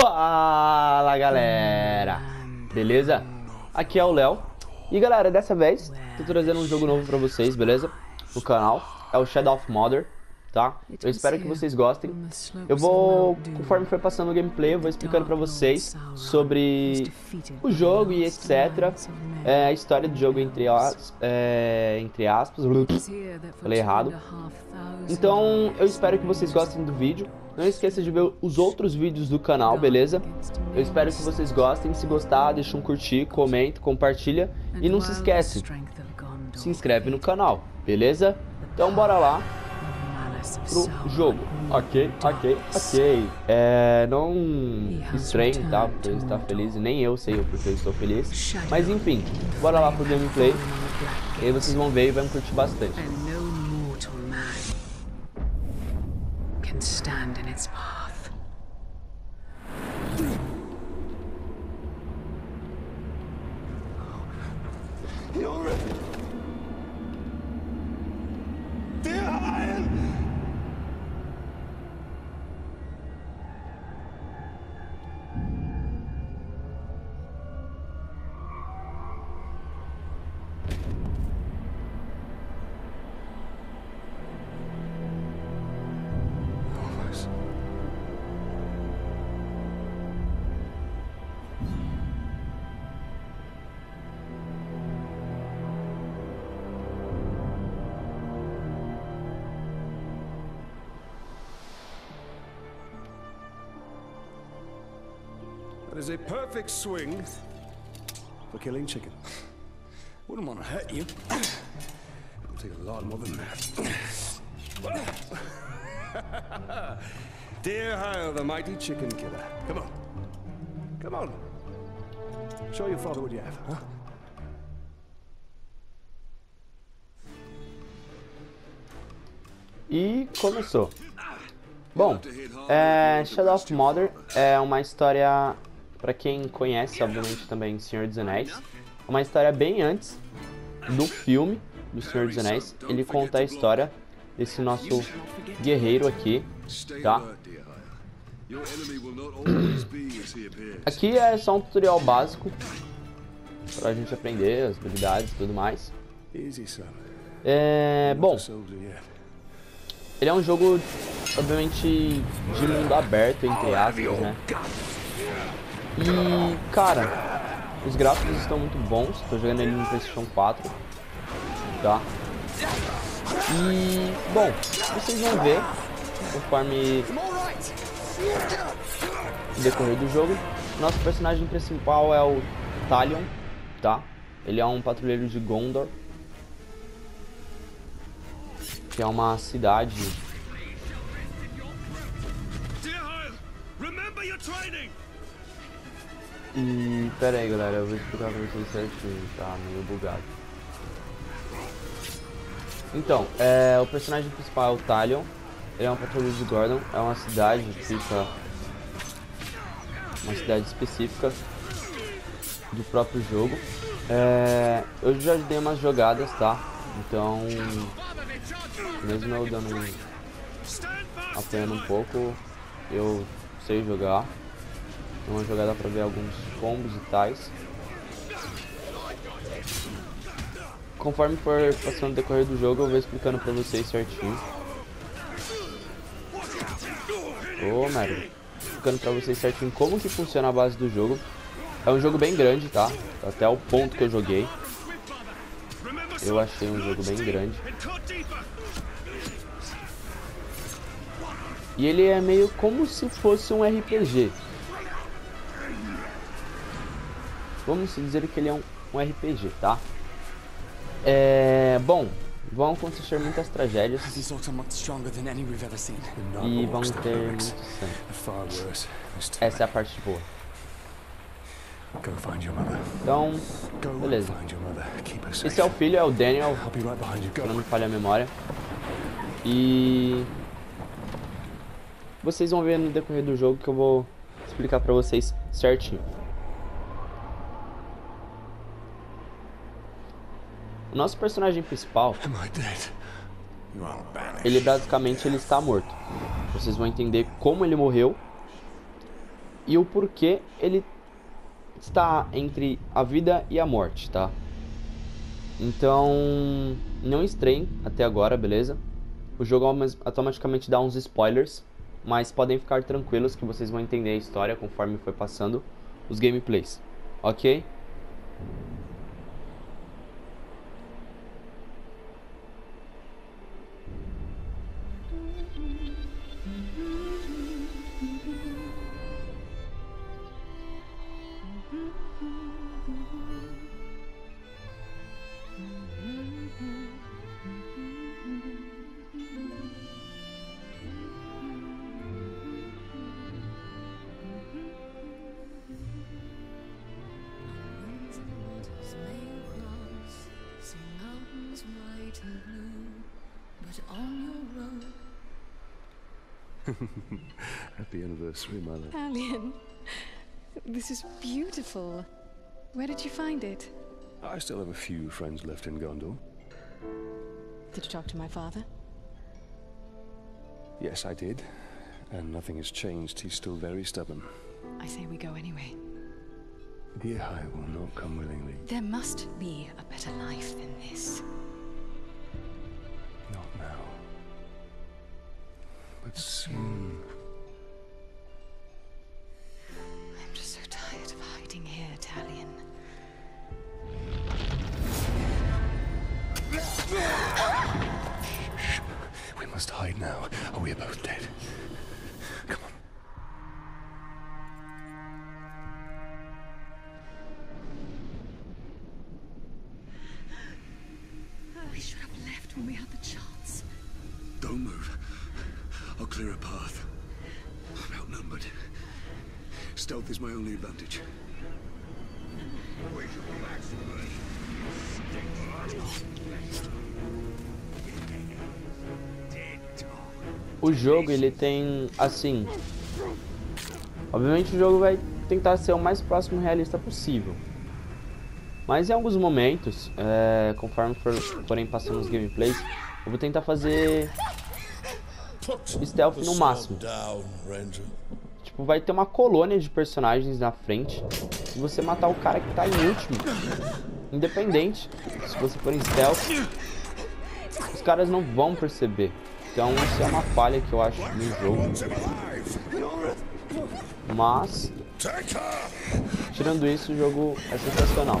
Fala galera, beleza? Aqui é o Léo E galera, dessa vez tô trazendo um jogo novo pra vocês, beleza? No canal, é o Shadow of Mother, tá? Eu espero que vocês gostem Eu vou, conforme for passando o gameplay, eu vou explicando pra vocês sobre o jogo e etc é, A história do jogo entre, as, é, entre aspas, falei errado Então eu espero que vocês gostem do vídeo não esqueça de ver os outros vídeos do canal, beleza? Eu espero que vocês gostem. Se gostar, deixa um curtir, comenta, compartilha. E não se esquece, se inscreve no canal, beleza? Então bora lá pro jogo. Ok, ok, ok. É, não estranho, tá? Porque eu estou feliz. Nem eu sei o porquê eu estou feliz. Mas enfim, bora lá pro gameplay. E aí vocês vão ver e vão curtir bastante. stand in its path. Is a perfect swing for killing chicken. Wouldn't want to hurt you. It'll take a lot more than that. Dear Hyle, the mighty chicken killer. Come on. Come on. Show your father what you have, huh? E começou. Bom, é, Shadow of Mother eh, é uma história Para quem conhece, obviamente, também Senhor dos Anéis, é uma história bem antes do filme do Senhor dos Anéis. Ele conta a história desse nosso guerreiro aqui, tá? Aqui é só um tutorial básico pra gente aprender as habilidades e tudo mais. É, bom, ele é um jogo, obviamente, de mundo aberto, entre aspas, né? E, cara, os gráficos estão muito bons. Tô jogando ele no PlayStation 4. Tá? E, bom, vocês vão ver conforme o decorrer do jogo. Nosso personagem principal é o Talion, tá? Ele é um patrulheiro de Gondor. Que é uma cidade E pera aí galera, eu vou explicar pra vocês certinho, tá meio bugado. Então, é, o personagem principal é o Talion, ele é um patrulheiro de Gordon, é uma cidade que fica uma cidade específica do próprio jogo. É, eu já dei umas jogadas, tá? Então, mesmo eu dando apanhando um pouco, eu sei jogar uma jogada para ver alguns combos e tais. Conforme for passando o decorrer do jogo, eu vou explicando para vocês certinho. Ô, oh, merda. Explicando para vocês certinho como que funciona a base do jogo. É um jogo bem grande, tá? Até o ponto que eu joguei. Eu achei um jogo bem grande. E ele é meio como se fosse um RPG. Vamos dizer que ele é um, um RPG, tá? É, bom, vão acontecer muitas tragédias e vão ter muito sangue. Essa é a parte boa. Então, beleza. Esse é o filho, é o Daniel, se não me falha a memória. E vocês vão ver no decorrer do jogo que eu vou explicar pra vocês certinho. O nosso personagem principal, ele basicamente ele está morto. Vocês vão entender como ele morreu e o porquê ele está entre a vida e a morte, tá? Então, não estranhe até agora, beleza? O jogo automaticamente dá uns spoilers, mas podem ficar tranquilos que vocês vão entender a história conforme foi passando os gameplays, ok? Happy anniversary, Mother. Alien, this is beautiful. Where did you find it? I still have a few friends left in Gondor. Did you talk to my father? Yes, I did. And nothing has changed. He's still very stubborn. I say we go anyway. Dear, I will not come willingly. There must be a better life than this. Soon. Stealth is my only advantage. O jogo, ele tem, assim... Obviamente o jogo vai tentar ser o mais próximo realista possível. Mas em alguns momentos, é, conforme for, forem passando os gameplays, eu vou tentar fazer stealth no máximo. Tipo, vai ter uma colônia de personagens na frente e você matar o cara que tá em último. Independente, se você for em stealth, os caras não vão perceber. Então isso é uma falha que eu acho no jogo. Mas, tirando isso, o jogo é sensacional.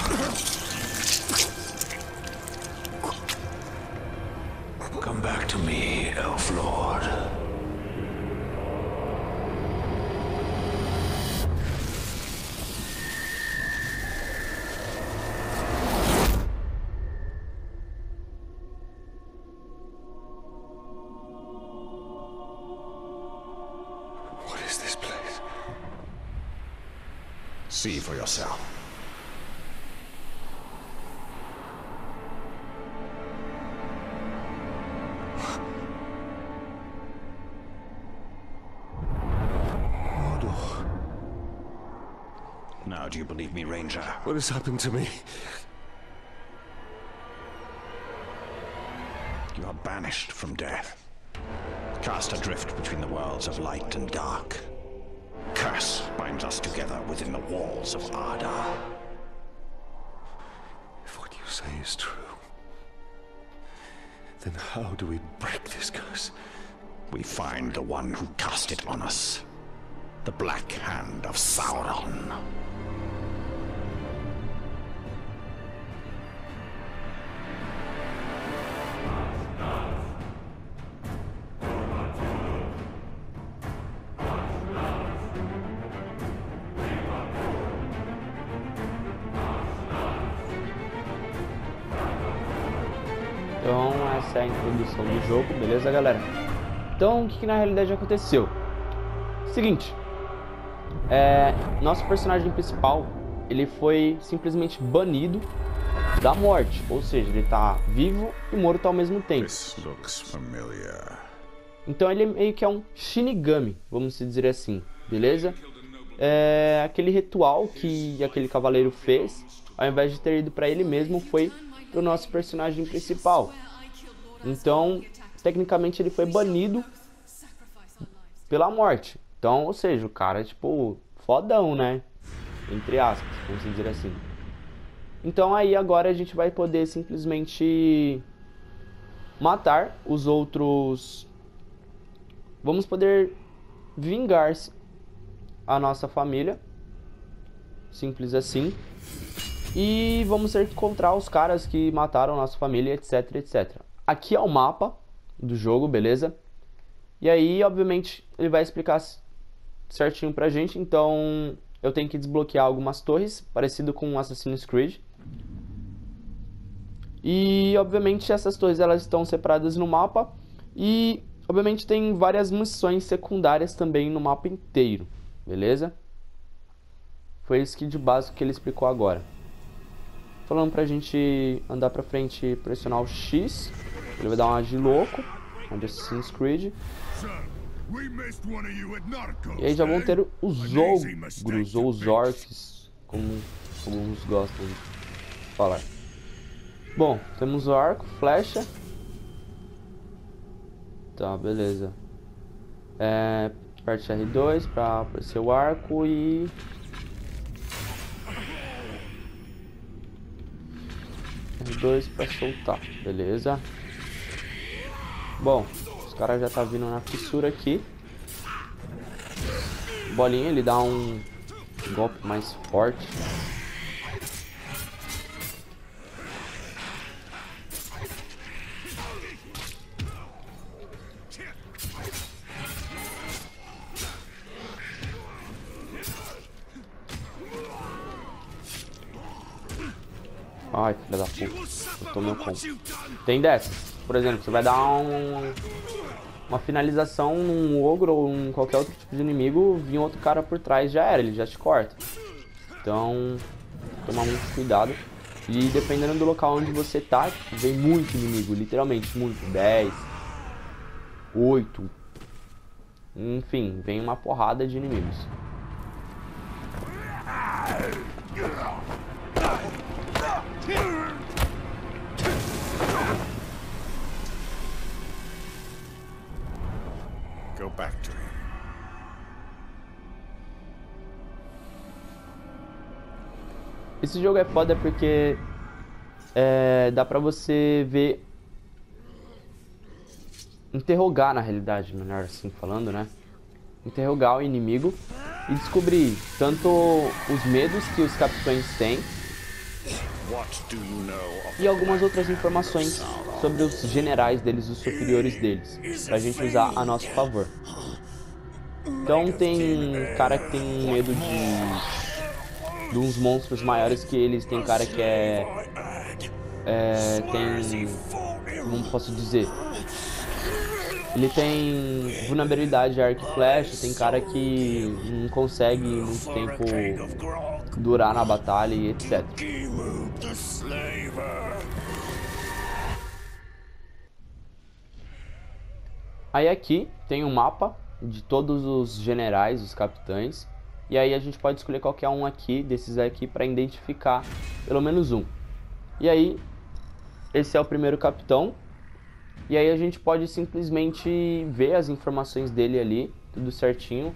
See for yourself. Now do you believe me, Ranger? What has happened to me? You are banished from death. Cast adrift between the worlds of light and dark. Curse binds us together. within the walls of Arda. If what you say is true, then how do we break this curse? We find the one who cast it on us. The Black Hand of Sauron. Essa é a introdução do jogo, beleza galera? Então o que, que na realidade aconteceu? Seguinte, é, nosso personagem principal ele foi simplesmente banido da morte, ou seja, ele tá vivo e morto ao mesmo tempo. Então ele meio que é um Shinigami, vamos dizer assim, beleza? É, aquele ritual que aquele cavaleiro fez, ao invés de ter ido para ele mesmo, foi pro nosso personagem principal. Então, tecnicamente ele foi banido pela morte. Então, ou seja, o cara é tipo fodão, né? Entre aspas, vamos dizer assim. Então aí agora a gente vai poder simplesmente matar os outros. Vamos poder vingar a nossa família. Simples assim. E vamos encontrar os caras que mataram nossa família, etc, etc. Aqui é o mapa do jogo, beleza? E aí, obviamente, ele vai explicar certinho pra gente. Então, eu tenho que desbloquear algumas torres, parecido com Assassin's Creed. E, obviamente, essas torres elas estão separadas no mapa. E, obviamente, tem várias missões secundárias também no mapa inteiro, beleza? Foi isso que de básico que ele explicou agora. Falando pra gente andar pra frente e pressionar o X. Ele vai dar uma de louco. Um de Assassin's Creed. E aí já vão ter os ogros, ou os orcs, como alguns gostam de falar. Bom, temos o arco, flecha. Tá, beleza. É, parte R2 para aparecer o arco e R2 para soltar, beleza? Bom, os caras já tá vindo na fissura aqui. Bolinha, ele dá um golpe mais forte. Ai, filha da puta. Eu tomei o combo. Tem dessas. Por exemplo, você vai dar um, uma finalização num ogro ou em qualquer outro tipo de inimigo, vir outro cara por trás já era, ele já te corta. Então, tomar muito cuidado. E dependendo do local onde você tá, vem muito inimigo, literalmente muito. 10, 8. Enfim, vem uma porrada de inimigos. Esse jogo é foda porque é, dá pra você ver. Interrogar na realidade, melhor assim falando, né? Interrogar o inimigo e descobrir tanto os medos que os capitães têm e algumas outras informações sobre os generais deles, os superiores deles, pra gente usar a nosso favor. Então tem cara que tem medo de, de uns monstros maiores que eles, tem cara que é, é tem, como posso dizer, ele tem vulnerabilidade de arco e flecha, tem cara que não consegue muito tempo durar na batalha e etc. Aí aqui tem um mapa de todos os generais, os capitães. E aí a gente pode escolher qualquer um aqui, desses aqui, para identificar pelo menos um. E aí, esse é o primeiro capitão. E aí a gente pode simplesmente ver as informações dele ali, tudo certinho.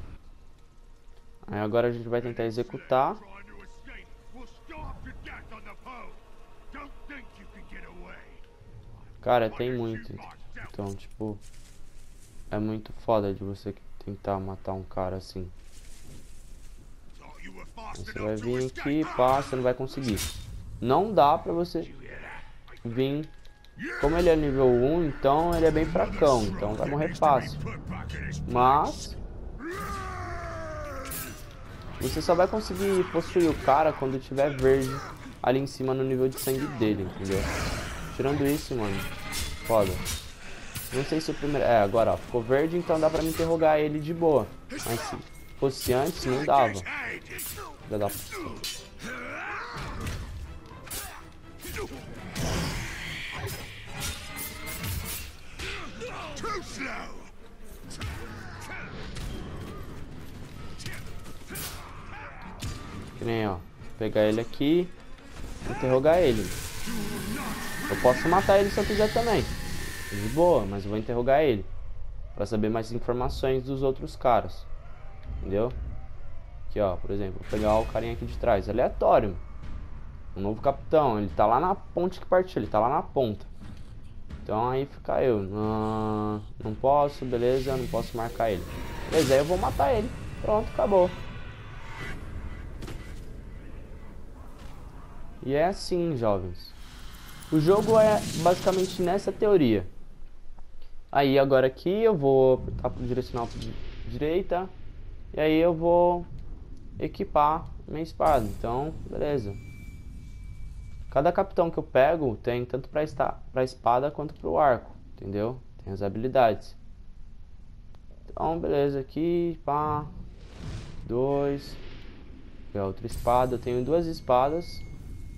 Aí agora a gente vai tentar executar. Cara, tem muito. Então, tipo... É muito foda de você tentar matar um cara assim. Você vai vir aqui, pá, você não vai conseguir. Não dá pra você vir... Como ele é nível 1, então ele é bem fracão. Então vai morrer fácil. Mas... Você só vai conseguir possuir o cara quando tiver verde ali em cima no nível de sangue dele, entendeu? Tirando isso, mano, foda. Não sei se o primeiro... É, agora, ó, ficou verde, então dá pra me interrogar ele de boa. Mas se fosse antes, não dava. Filha da puta. Que nem, ó. Pegar ele aqui, interrogar ele. Eu posso matar ele se eu quiser também. De boa, mas eu vou interrogar ele. Pra saber mais informações dos outros caras. Entendeu? Aqui, ó, por exemplo, vou pegar o carinha aqui de trás. Aleatório. O novo capitão, ele tá lá na ponte que partiu, ele tá lá na ponta. Então aí fica eu. Não, não posso, beleza, não posso marcar ele. Beleza, aí eu vou matar ele. Pronto, acabou. E é assim, jovens. O jogo é basicamente nessa teoria. Aí agora aqui eu vou apertar pro direcional para direita. E aí eu vou equipar minha espada. Então, beleza. Cada capitão que eu pego tem tanto para a espada quanto para o arco, entendeu? Tem as habilidades. Então, beleza, aqui, pá. Dois. Aqui, outra espada. Eu tenho duas espadas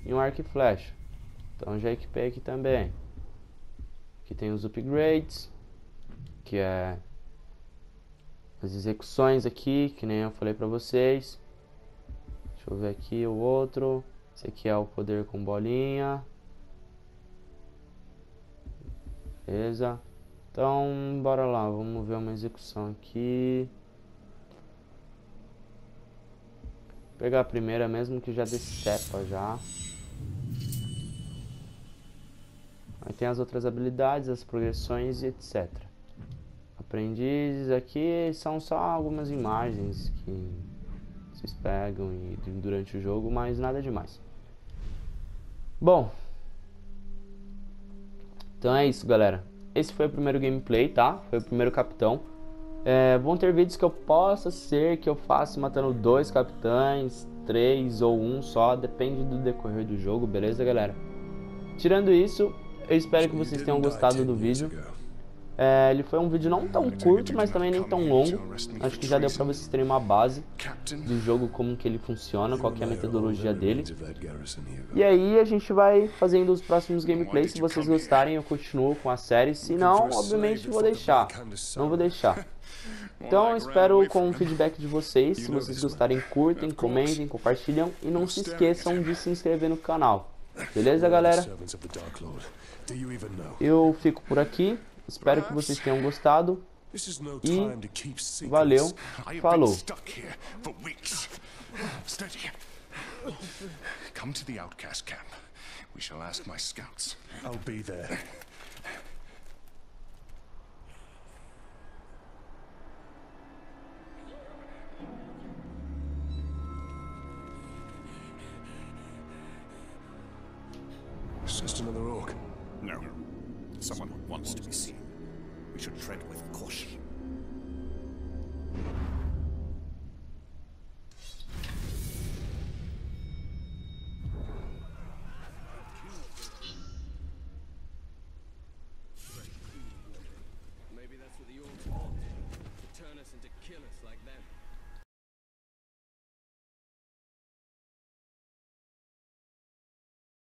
e um arco e flecha. Então já equipei aqui também. Aqui tem os upgrades, que é as execuções aqui, que nem eu falei pra vocês. Deixa eu ver aqui o outro. Esse aqui é o poder com bolinha. Beleza. Então, bora lá, vamos ver uma execução aqui. Vou pegar a primeira mesmo que já decepa já. Aí tem as outras habilidades, as progressões e etc. Aprendizes aqui são só algumas imagens que vocês pegam e, durante o jogo, mas nada demais. Bom, então é isso, galera. Esse foi o primeiro gameplay, tá? Foi o primeiro capitão. É, vão ter vídeos que eu possa ser que eu faça matando dois capitães, três ou um só, depende do decorrer do jogo, beleza, galera? Tirando isso, eu espero que vocês tenham gostado do vídeo. É, ele foi um vídeo não tão curto, mas também nem tão longo. Acho que já deu pra vocês terem uma base do jogo, como que ele funciona, qual é a metodologia dele. E aí a gente vai fazendo os próximos gameplays. Se vocês gostarem, eu continuo com a série. Se não, obviamente vou deixar. Não vou deixar. Então eu espero com o feedback de vocês. Se vocês gostarem, curtem, comentem, compartilham. E não se esqueçam de se inscrever no canal. Beleza, galera? Eu fico por aqui. Espero que vocês tenham gostado. E valeu. Falou. Come to the outcast camp. We shall ask my scouts. I'll be there. It's just another orc. Someone who wants to be seen. We should tread with caution.